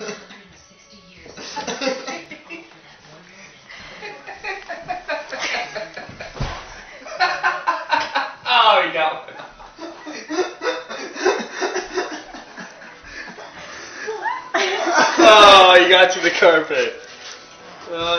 Oh, you oh, he got you oh, got to the carpet. Oh,